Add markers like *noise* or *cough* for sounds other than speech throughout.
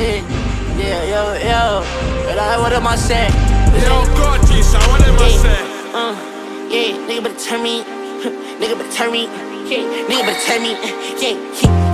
yo, yo. But I, what am I saying? Yo, God, son, what am I Yeah, saying? uh, yeah, nigga better turn me, *laughs* nigga better turn me, yeah, nigga better turn me, yeah, yeah, yeah, yeah,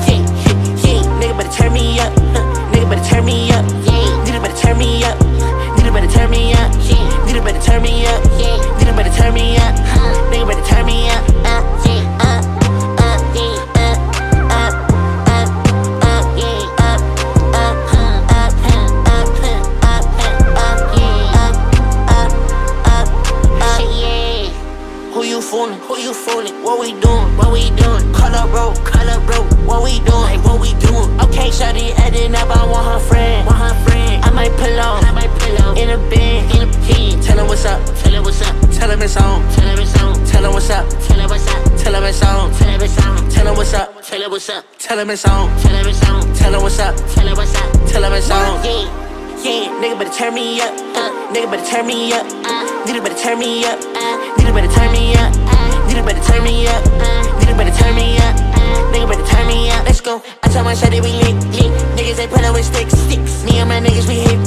fooling? Who you fooling? What we doing? What we doing? Call up, bro. Call up, bro. What we doing? What we doing? Okay, shawty adding up. I want her friend. Want her friend. I might pull up. I might pull up. In a Benz. In a Benz. Tell her what's up. Tell her what's up. Tell her it's on. Tell her it's on. Tell her what's up. Tell her what's up. Tell her it's on. Tell her it's on. Tell her what's up. Tell her what's up. Tell her it's on. Tell her it's on. Tell her what's up. Tell her what's up. Tell her it's on. Yeah. Yeah, nigga better turn me up. Uh, nigga better turn me up. Uh, nigga better turn me up. Uh, nigga better turn me up. Niggas they put sticks. sticks. Me and my niggas we hit.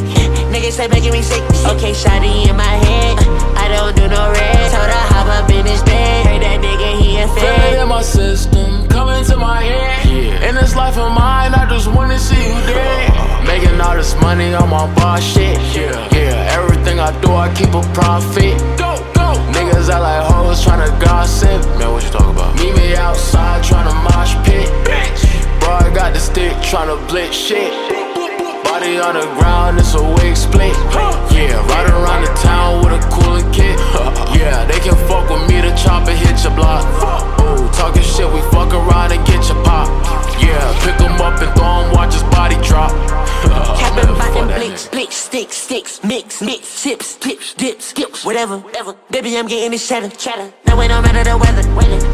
niggas they making me sick. Okay, shawty in my head. Uh, I don't do no red. Told her hop up in his bed. Heard that nigga he a Feel it fed. in my system, coming to my head. Yeah. In this life of mine, I just wanna see you dead. Making all this money on my boss shit. Yeah, yeah. Everything I do, I keep a profit. Go, go. Niggas act like hoes tryna gossip. Man, what you talking about? Meet me outside tryna mosh pit. Bitch. Bro, I got the stick tryna blitz shit. Body on the ground, it's a wig split. Yeah, ride around the town with a cooler kit. *laughs* Yeah, they can fuck with me, the chopper hit your block. Ooh, talking shit, we fuck around and get your pop. Yeah, pick him up and throw him, watch his body drop. Fuck button that blicks, sticks, sticks, mix, mix, chips, tips, dips, skips, whatever, whatever. Baby, I'm getting this cheddar, cheddar. Now it don't matter the weather, weather.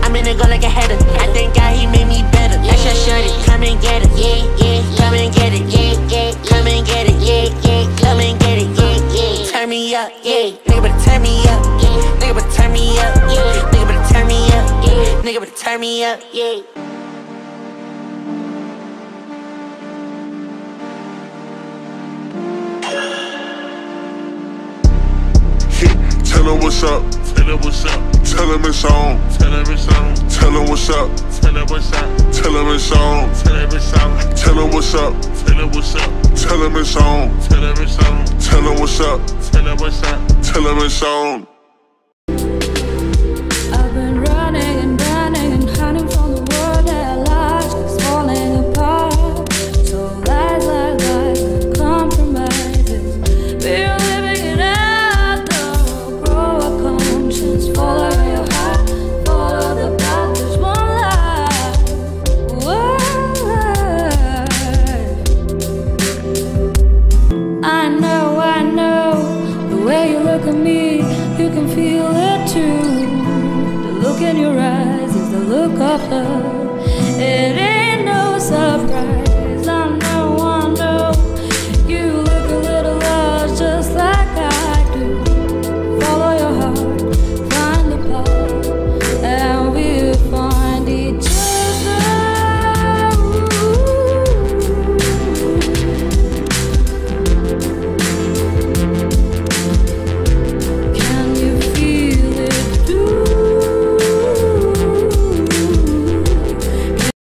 Up, yeah. Nigga better turn me up, yeah. Nigga better turn me up, yeah. Nigga better turn me up, yeah. Nigga better turn me up, yeah. Tell him what's up. Tell her what's up. Tell him it's on. Tell her it's on. Tell him what's up. Tell her what's up. Tell him it's on. Tell her it's on. Tell him what's up. Tell her what's up. Tell him it's on. Tell her it's on. Tell what's up. Tell her what's up. Tell him it's on. You